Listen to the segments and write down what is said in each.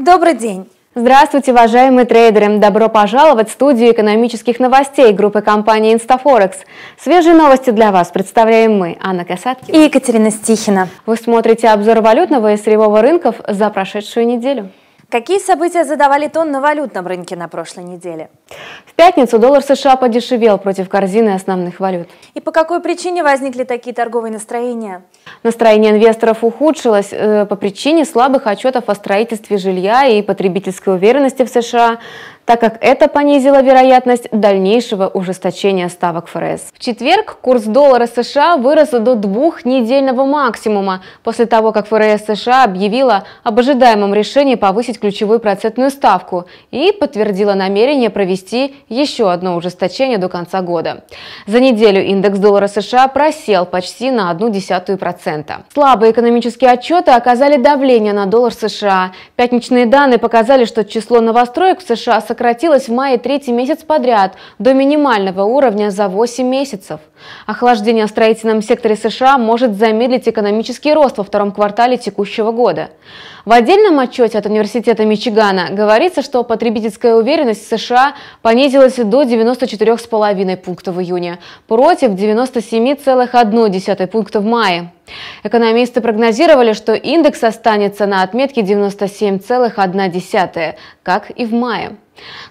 Добрый день! Здравствуйте, уважаемые трейдеры! Добро пожаловать в студию экономических новостей группы компании Instaforex. Свежие новости для вас представляем мы, Анна Касаткина и Екатерина Стихина. Вы смотрите обзор валютного и сырьевого рынков за прошедшую неделю. Какие события задавали тон на валютном рынке на прошлой неделе? В пятницу доллар США подешевел против корзины основных валют. И по какой причине возникли такие торговые настроения? Настроение инвесторов ухудшилось э, по причине слабых отчетов о строительстве жилья и потребительской уверенности в США, так как это понизило вероятность дальнейшего ужесточения ставок ФРС. В четверг курс доллара США вырос до двухнедельного максимума после того, как ФРС США объявила об ожидаемом решении повысить ключевую процентную ставку и подтвердила намерение провести еще одно ужесточение до конца года. За неделю индекс доллара США просел почти на одну десятую процента. Слабые экономические отчеты оказали давление на доллар США. Пятничные данные показали, что число новостроек в США сократилось сократилась в мае третий месяц подряд до минимального уровня за 8 месяцев. Охлаждение в строительном секторе США может замедлить экономический рост во втором квартале текущего года. В отдельном отчете от Университета Мичигана говорится, что потребительская уверенность в США понизилась до 94,5 пунктов в июне против 97,1 пункта в мае. Экономисты прогнозировали, что индекс останется на отметке 97,1, как и в мае.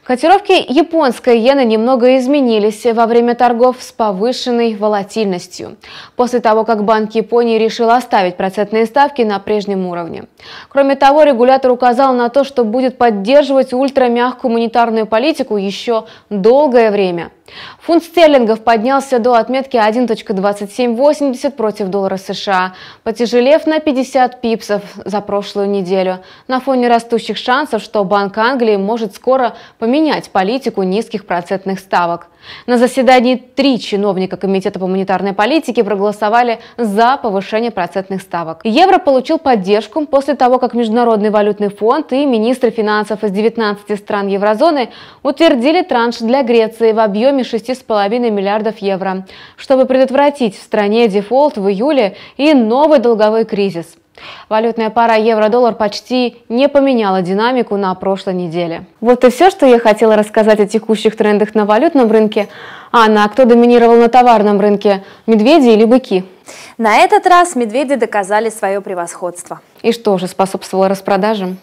Котировки японской иены немного изменились во время торгов с повышенной волатильностью, после того, как Банк Японии решил оставить процентные ставки на прежнем уровне. Кроме того, регулятор указал на то, что будет поддерживать ультрамягкую монетарную политику еще долгое время – Фунт стерлингов поднялся до отметки 1.2780 против доллара США, потяжелев на 50 пипсов за прошлую неделю, на фоне растущих шансов, что Банк Англии может скоро поменять политику низких процентных ставок. На заседании три чиновника Комитета по монетарной политике проголосовали за повышение процентных ставок. Евро получил поддержку после того, как Международный валютный фонд и министры финансов из 19 стран еврозоны утвердили транш для Греции в объеме объеме 6,5 миллиардов евро, чтобы предотвратить в стране дефолт в июле и новый долговой кризис. Валютная пара евро-доллар почти не поменяла динамику на прошлой неделе. Вот и все, что я хотела рассказать о текущих трендах на валютном рынке. Анна, а кто доминировал на товарном рынке? Медведи или быки? На этот раз медведи доказали свое превосходство. И что же способствовало распродажам?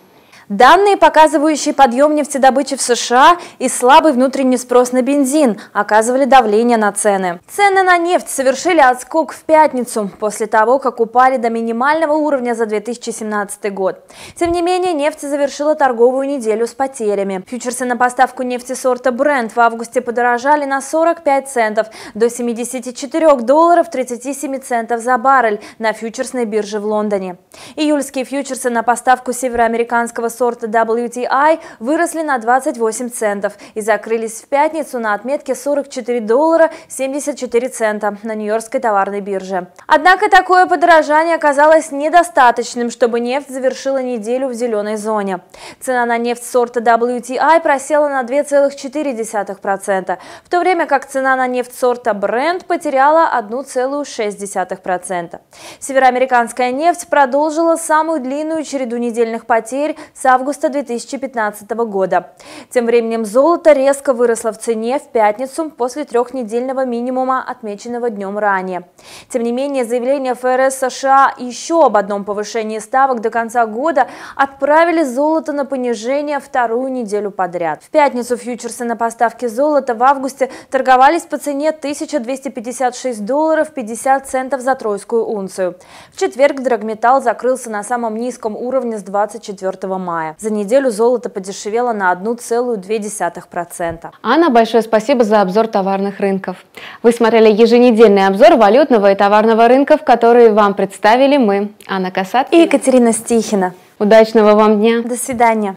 Данные, показывающие подъем нефтедобычи в США и слабый внутренний спрос на бензин, оказывали давление на цены. Цены на нефть совершили отскок в пятницу, после того, как упали до минимального уровня за 2017 год. Тем не менее, нефть завершила торговую неделю с потерями. Фьючерсы на поставку нефти сорта Brent в августе подорожали на 45 центов до 74 долларов 37 центов за баррель на фьючерсной бирже в Лондоне. Июльские фьючерсы на поставку североамериканского сорта WTI выросли на 28 центов и закрылись в пятницу на отметке 44 доллара 74 цента на Нью-Йоркской товарной бирже. Однако такое подорожание оказалось недостаточным, чтобы нефть завершила неделю в зеленой зоне. Цена на нефть сорта WTI просела на 2,4%, в то время как цена на нефть сорта Brent потеряла 1,6%. Североамериканская нефть продолжила самую длинную череду недельных потерь с августа 2015 года. Тем временем золото резко выросло в цене в пятницу после трехнедельного минимума, отмеченного днем ранее. Тем не менее, заявление ФРС США еще об одном повышении ставок до конца года отправили золото на понижение вторую неделю подряд. В пятницу фьючерсы на поставки золота в августе торговались по цене 1256 долларов 50 центов за тройскую унцию. В четверг драгметалл закрылся на самом низком уровне с 24 мая мая. За неделю золото подешевело на 1,2%. Анна, большое спасибо за обзор товарных рынков. Вы смотрели еженедельный обзор валютного и товарного рынков, которые вам представили мы, Анна Касат и Екатерина Стихина. Удачного вам дня. До свидания.